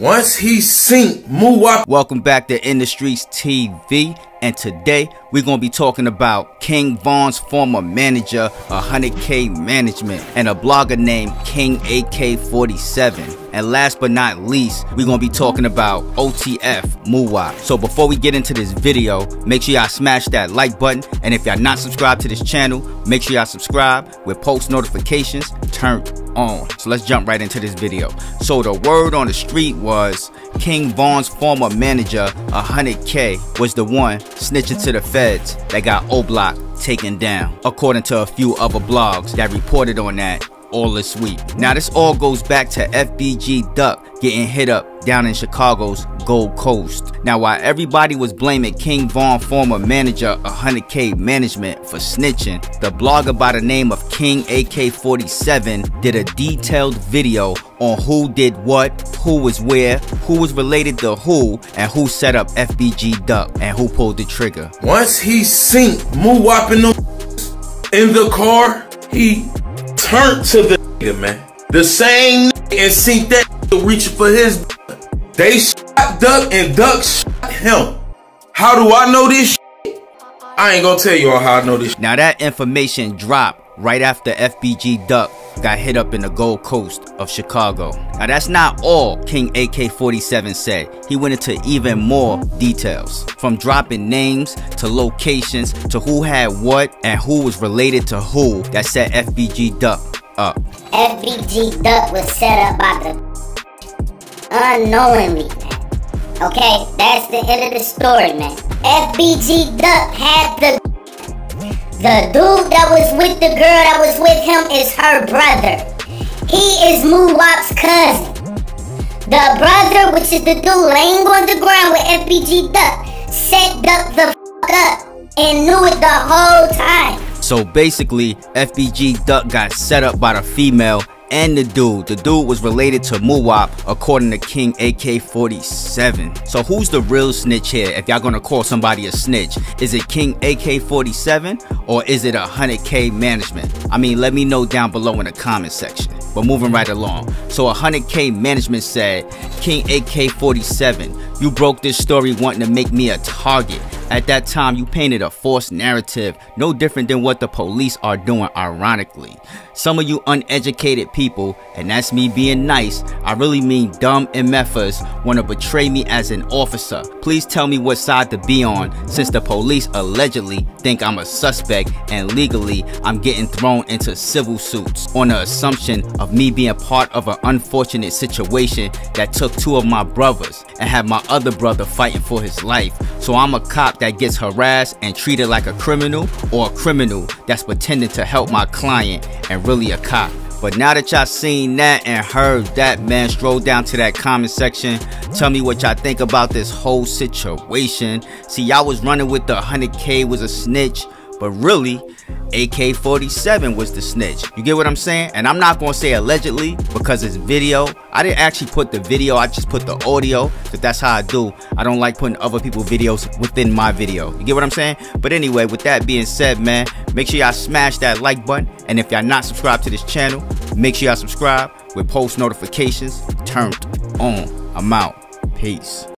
Once he sink Muwop. Welcome back to In the Streets TV. And today we're gonna be talking about King Von's former manager, 100K Management, and a blogger named King AK47. And last but not least, we're gonna be talking about OTF Muwop. So before we get into this video, make sure y'all smash that like button. And if y'all not subscribed to this channel, make sure y'all subscribe with post notifications turned on. So let's jump right into this video. So the word on the street was King Von's former manager, 100K, was the one snitching to the feds that got O-Block taken down, according to a few other blogs that reported on that all this week. Now this all goes back to FBG Duck getting hit up down in Chicago's Gold Coast. Now while everybody was blaming King Von former manager 100k management for snitching, the blogger by the name of King AK47 did a detailed video on who did what, who was where, who was related to who, and who set up FBG Duck and who pulled the trigger. Once he seen Muwop in the, in the car, he turned to the nigga, man. The same and seen that reaching for his. They shot Duck and Duck shot him. How do I know this? I ain't gonna tell you all how I know this. Now that information dropped right after FBG Duck got hit up in the Gold Coast of Chicago. Now that's not all King AK-47 said. He went into even more details. From dropping names to locations to who had what and who was related to who that set FBG Duck up. FBG Duck was set up by the unknowingly, man. Okay, that's the end of the story, man. FBG Duck had the the dude that was with the girl that was with him is her brother. He is Muwop's cousin. The brother, which is the dude laying on the ground with FBG Duck, set Duck the fuck up and knew it the whole time. So basically, FBG Duck got set up by the female and the dude. The dude was related to Muwop according to King AK-47. So who's the real snitch here if y'all gonna call somebody a snitch? Is it King AK-47 or is it a 100K management? I mean, let me know down below in the comment section. But moving right along. So 100K management said, King AK-47, you broke this story wanting to make me a target. At that time, you painted a false narrative, no different than what the police are doing ironically. Some of you uneducated people, and that's me being nice, I really mean dumb MFers, want to betray me as an officer. Please tell me what side to be on, since the police allegedly think I'm a suspect and legally I'm getting thrown into civil suits on the assumption of me being part of an unfortunate situation that took two of my brothers and have my other brother fighting for his life. So I'm a cop that gets harassed and treated like a criminal or a criminal that's pretending to help my client and really a cop. But now that y'all seen that and heard that, man, stroll down to that comment section. Tell me what y'all think about this whole situation. See, y'all was running with the 100K was a snitch. But really, AK-47 was the snitch. You get what I'm saying? And I'm not going to say allegedly because it's video. I didn't actually put the video. I just put the audio because that's how I do. I don't like putting other people's videos within my video. You get what I'm saying? But anyway, with that being said, man, make sure y'all smash that like button. And if y'all not subscribed to this channel, make sure y'all subscribe with post notifications turned on. I'm out. Peace.